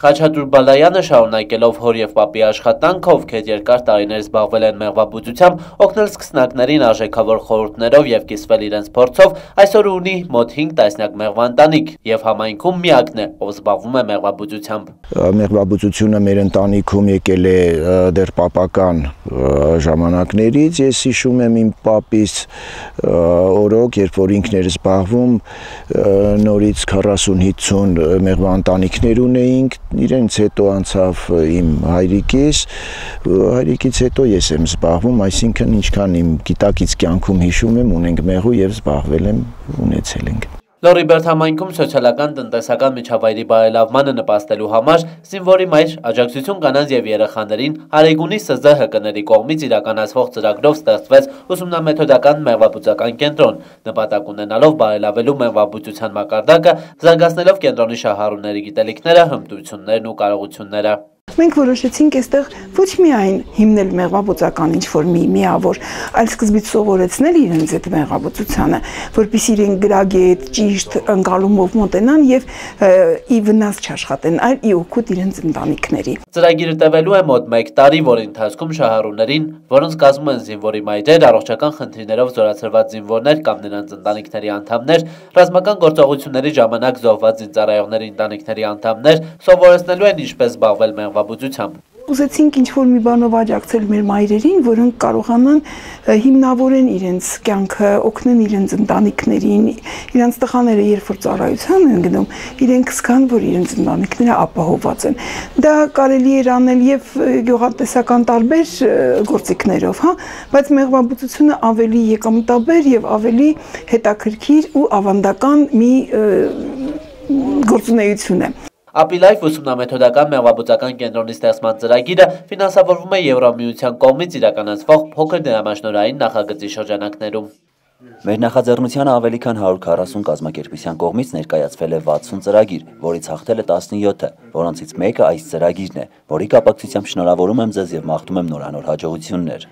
Խաչատուր Բալայանը շարունակելով հոր եւ պապի աշխատանքը, ովքեր երկար տարիներ զբաղվել են մեղվաբուծությամբ, օգնել սկսնակներին արժեքավոր խորհուրդներով եւ կիսվել իրենց փորձով, այսօր ունի մոտ 5 տասնյակ մեղվանտանիք եւ համայնքում միակն է, ով զբաղվում է մեղվաբուծությամբ։ Մեղվաբուծությունը մեր ընտանիքում եկել է դեռ պապական ժամանակներից։ Ես հիշում եմ իմ պապիս օրոք, երբ որ ինքն էր զբաղվում, նորից 40-50 մեղվանտանիքներ ունեինք իրենց հետո անցավ իմ հայրիկիս, հայրիկից հետո ես եմ զբաղվում, այսինքն ինչքան իմ գիտակից կյանքում հիշում եմ, ունենք մեղու եւ զբաղվել եմ, ունեցել ենք։ Լորիբերտ համայնքում սոցիալական տնտեսական միջավայրի բարելավմանը նպաստելու համար զինվորի մայր աջակցություն կանանց եւ երեխաներին Արեգունի ՍԶՀԿ-ների կողմից իրականացվող ծրագրով ստեղծվեց ուսումնամեթոդական մեղվաբուծական կենտրոն, նպատակ ունենալով բարելավելու մեղվաբուծության մակարդակը, զարգացնելով կենտրոնի շահառուների գիտելիքները, հմտություններն ու կարողությունները։ Մենք որոշեցինք այստեղ ոչ միայն հիմնել մեղվաբուծական ինչ-որ մի միավոր, այլ սկզբից սովորեցնել իրենց այդ մեղվաբուծությանը, որpիսի իրենք գրագետ, ճիշտ ընկալումով մոտենան եւ ի վնաս չաշխատեն, այլ ի օգուտ իրենց ընտանիքների։ Ծրագիրը տևելու է մոտ 1 տարի, որի ընթացքում շահառուներին, որոնց կազմում են զինվորի մայրեր, առողջական խնդիրներով զորացրված զինվորներ կամ նրանց ընտանիքների անդամներ, ռազմական գործողությունների ժամանակ զոհված զինծառայողների ընտանիքների անդամներ, սովորեցնելու են ինչպես զբաղվել մեղվաբուծությամբ ապահովաբուծությամբ։ Ուզեցինք ինչ-որ մի բանով աջակցել մեր մայրերին, որոնք կարողանան հիմնավորեն իրենց կյանքը, օգնեն իրենց ընտանիքներին, իրենց տղաները երբ որ ծառայության են գնում, իրենք զգան, որ իրենց ընտանիքները ապահովված են։ Դա կարելի է անել եւ գյուղատնտեսական տարբեր գործիքներով, հա, բայց մեղվաբուծությունը ավելի եկամտաբեր եւ ավելի հետաքրքիր ու ավանդական մի գործունեություն է։ Ապիլայվ ուսումնամեթոդական մեղվաբուծական կենտրոնի ստեղծման ծրագիրը ֆինանսավորվում է Եվրամիության կողմից իրականացվող փոքր դրամաշնորային նախագծի շրջանակներում։ Մեր նախաձեռնությանը ավելի քան 140 կազմակերպության կողմից ներկայացվել է 60 ծրագիր, որից հաղթել է 17-ը, որոնցից մեկը այս ծրագիրն է, որի կապակցությամբ շնորհավորում եմ ձեզ եւ մաղթում եմ նորանոր հաջողություններ։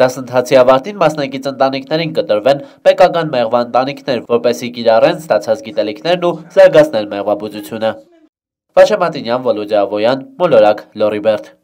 Դասընթացի ավարտին մասնակից ընտանիքներին կտրվեն պետական մեղվա ընտանիքներ, որպեսի կիրառեն ստացած գիտելիքներն ու զարգացնել մեղվաբուծությունը։ Վաչե Մատինյան, Վոլոդիա Ավոյան, Մոլորակ, Լորիբերտ